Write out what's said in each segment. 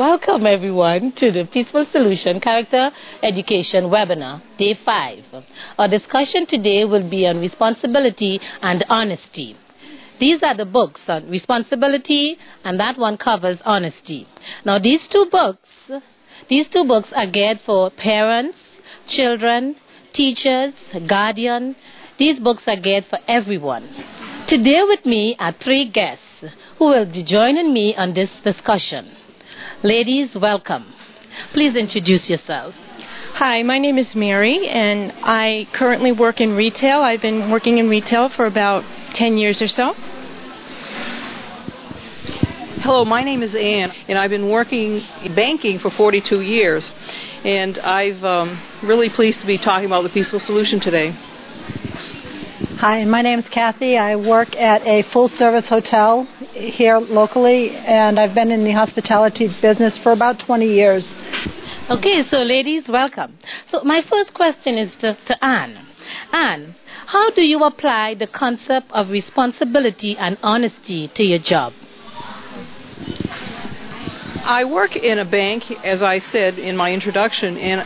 welcome everyone to the Peaceful Solution Character Education webinar, day five. Our discussion today will be on responsibility and honesty. These are the books on responsibility, and that one covers honesty. Now, these two books, these two books are geared for parents, children, teachers, guardians. These books are geared for everyone. Today with me are three guests who will be joining me on this discussion. Ladies, welcome. Please introduce yourselves. Hi, my name is Mary, and I currently work in retail. I've been working in retail for about 10 years or so. Hello, my name is Ann, and I've been working in banking for 42 years. And I'm um, really pleased to be talking about the Peaceful Solution today. Hi, my name is Kathy. I work at a full service hotel here locally, and I've been in the hospitality business for about 20 years. Okay, so ladies, welcome. So, my first question is to, to Anne. Anne, how do you apply the concept of responsibility and honesty to your job? I work in a bank, as I said in my introduction, and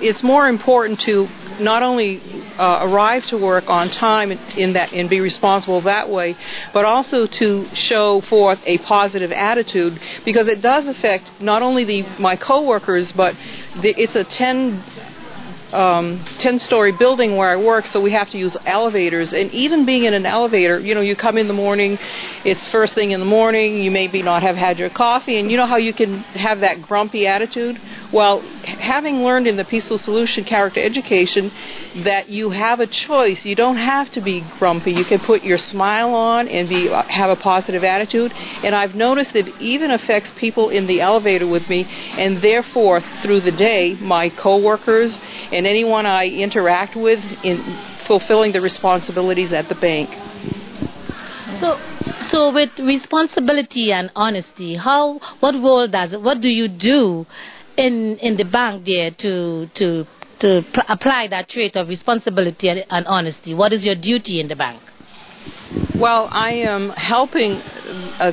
it's more important to not only uh, arrive to work on time in that and be responsible that way, but also to show forth a positive attitude because it does affect not only the my coworkers, but the, it's a 10 um, 10 story building where I work, so we have to use elevators. And even being in an elevator, you know, you come in the morning, it's first thing in the morning, you maybe not have had your coffee, and you know how you can have that grumpy attitude? Well, having learned in the Peaceful Solution character education that you have a choice, you don't have to be grumpy. You can put your smile on and be have a positive attitude. And I've noticed it even affects people in the elevator with me, and therefore, through the day, my coworkers and anyone I interact with in fulfilling the responsibilities at the bank. So, so with responsibility and honesty, how what role does it? What do you do in in the bank there to to to apply that trait of responsibility and, and honesty? What is your duty in the bank? Well, I am helping. Uh,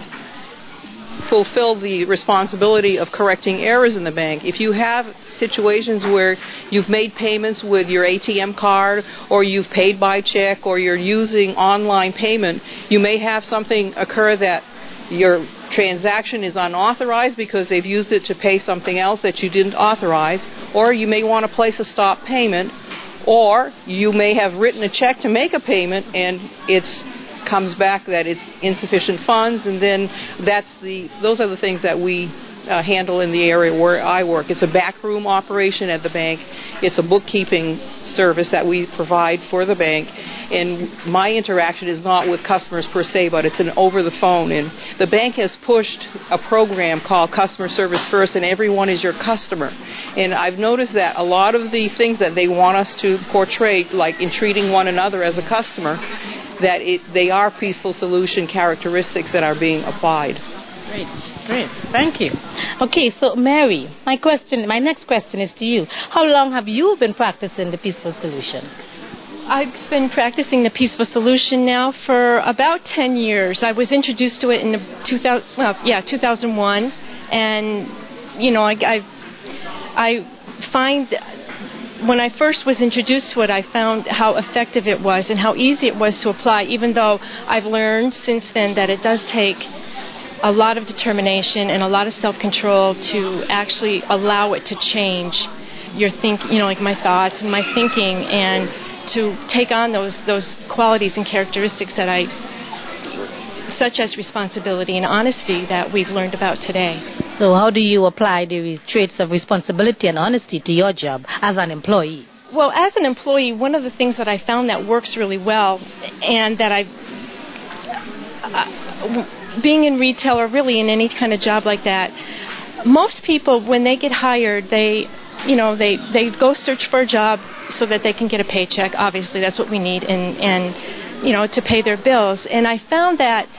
fulfill the responsibility of correcting errors in the bank. If you have situations where you've made payments with your ATM card or you've paid by check or you're using online payment, you may have something occur that your transaction is unauthorized because they've used it to pay something else that you didn't authorize, or you may want to place a stop payment, or you may have written a check to make a payment and it's comes back that it's insufficient funds, and then that's the those are the things that we uh, handle in the area where I work. It's a backroom operation at the bank. It's a bookkeeping service that we provide for the bank. And my interaction is not with customers per se, but it's an over the phone. And the bank has pushed a program called Customer Service First, and everyone is your customer. And I've noticed that a lot of the things that they want us to portray, like in treating one another as a customer, that it, they are peaceful solution characteristics that are being applied. Great, great. Thank you. Okay, so Mary, my question, my next question is to you. How long have you been practicing the peaceful solution? I've been practicing the peaceful solution now for about 10 years. I was introduced to it in 2000, well, yeah, 2001, and you know, I, I, I find when I first was introduced to it, I found how effective it was and how easy it was to apply, even though I've learned since then that it does take a lot of determination and a lot of self control to actually allow it to change your think you know like my thoughts and my thinking and to take on those those qualities and characteristics that I such as responsibility and honesty that we've learned about today. So, how do you apply the traits of responsibility and honesty to your job as an employee? Well, as an employee, one of the things that I found that works really well, and that I, uh, being in retail or really in any kind of job like that, most people when they get hired, they, you know, they they go search for a job so that they can get a paycheck. Obviously, that's what we need, and and you know, to pay their bills. And I found that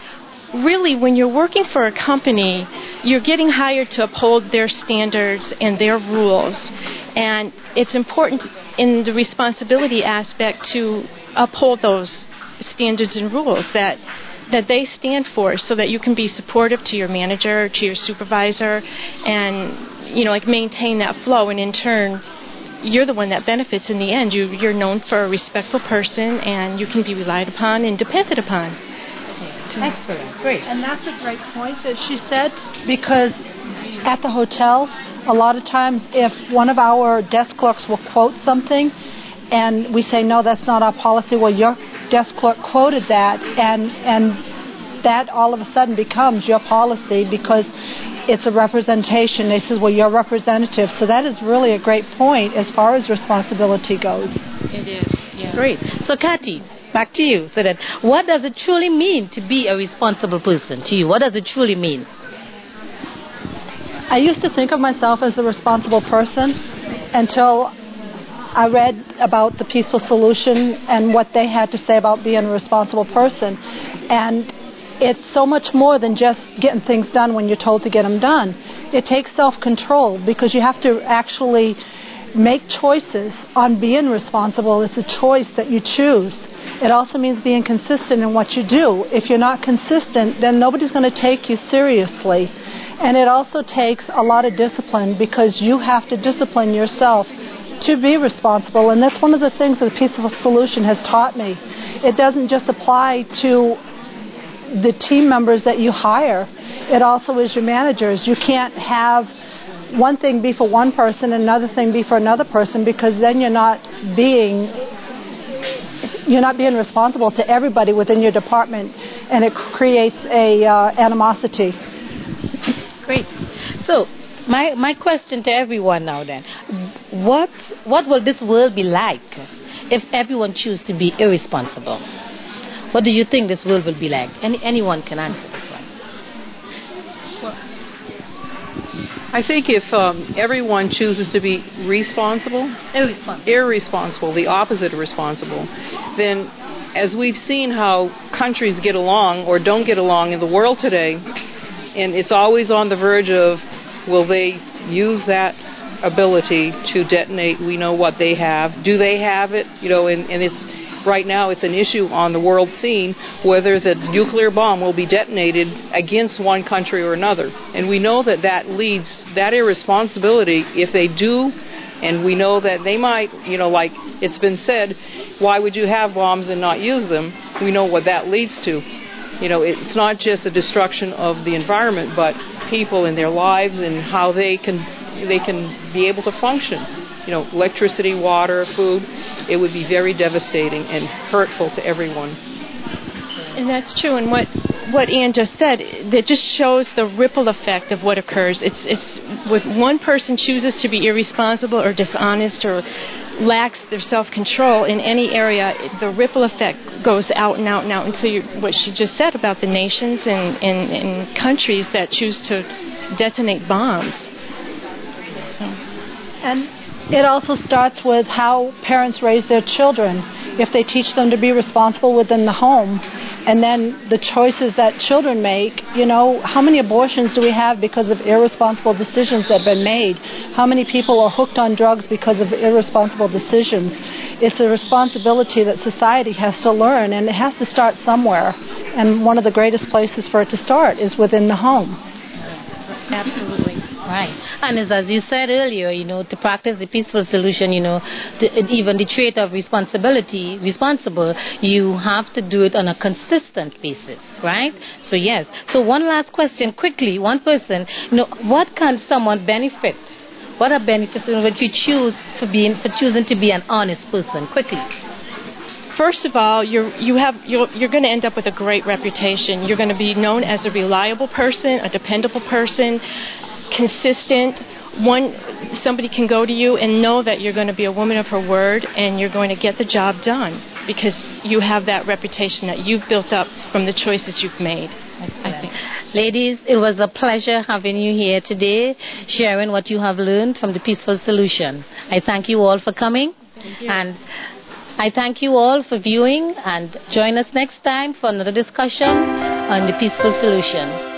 really when you're working for a company, you're getting hired to uphold their standards and their rules. And it's important in the responsibility aspect to uphold those standards and rules that that they stand for so that you can be supportive to your manager, to your supervisor, and you know, like maintain that flow and in turn you're the one that benefits in the end. You, you're known for a respectful person and you can be relied upon and depended upon. Excellent. Great. And that's a great point that she said because at the hotel, a lot of times if one of our desk clerks will quote something and we say, no, that's not our policy, well, your desk clerk quoted that and, and that all of a sudden becomes your policy because it's a representation. They says, well, you're representative. So that is really a great point as far as responsibility goes. It is, yeah. Great. So, Kathy, back to you. So that, what does it truly mean to be a responsible person to you? What does it truly mean? I used to think of myself as a responsible person until I read about the peaceful solution and what they had to say about being a responsible person. And it's so much more than just getting things done when you're told to get them done. It takes self control because you have to actually make choices on being responsible. It's a choice that you choose. It also means being consistent in what you do. If you're not consistent, then nobody's going to take you seriously. And it also takes a lot of discipline because you have to discipline yourself to be responsible. And that's one of the things that the Peaceful Solution has taught me. It doesn't just apply to the team members that you hire. It also is your managers. You can't have one thing be for one person and another thing be for another person because then you're not being you're not being responsible to everybody within your department and it creates a uh, animosity. Great. So, my my question to everyone now then, what what will this world be like if everyone chooses to be irresponsible? What do you think this world will be like? Any, anyone can answer this one. I think if um, everyone chooses to be responsible, Irresponsible. irresponsible, the opposite of responsible, then as we've seen how countries get along or don't get along in the world today, and it's always on the verge of will they use that ability to detonate? We know what they have. Do they have it? You know, and, and it's right now it's an issue on the world scene whether the nuclear bomb will be detonated against one country or another. And we know that that leads, that irresponsibility, if they do, and we know that they might, you know, like it's been said, why would you have bombs and not use them? We know what that leads to. You know, it's not just a destruction of the environment, but people and their lives and how they can they can be able to function you know, electricity, water, food, it would be very devastating and hurtful to everyone. And that's true. And what what Ann just said, that just shows the ripple effect of what occurs. It's it's when one person chooses to be irresponsible or dishonest or lacks their self control in any area, the ripple effect goes out and out and out. And so, you, what she just said about the nations and, and, and countries that choose to detonate bombs. So. And it also starts with how parents raise their children. If they teach them to be responsible within the home, and then the choices that children make, you know, how many abortions do we have because of irresponsible decisions that have been made? How many people are hooked on drugs because of irresponsible decisions? It's a responsibility that society has to learn, and it has to start somewhere. And one of the greatest places for it to start is within the home. Absolutely. Right. And as, as you said earlier, you know, to practice the peaceful solution, you know, the, even the trait of responsibility, responsible, you have to do it on a consistent basis, right? So yes. So one last question, quickly, one person, you know, what can someone benefit? What are benefits when you choose for being for choosing to be an honest person? Quickly. First of all, you're you have you're, you're going to end up with a great reputation. You're going to be known as a reliable person, a dependable person, consistent. One, somebody can go to you and know that you're going to be a woman of her word and you're going to get the job done because you have that reputation that you've built up from the choices you've made. Ladies, it was a pleasure having you here today, sharing what you have learned from the Peaceful Solution. I thank you all for coming. And I thank you all for viewing and join us next time for another discussion on the Peaceful Solution.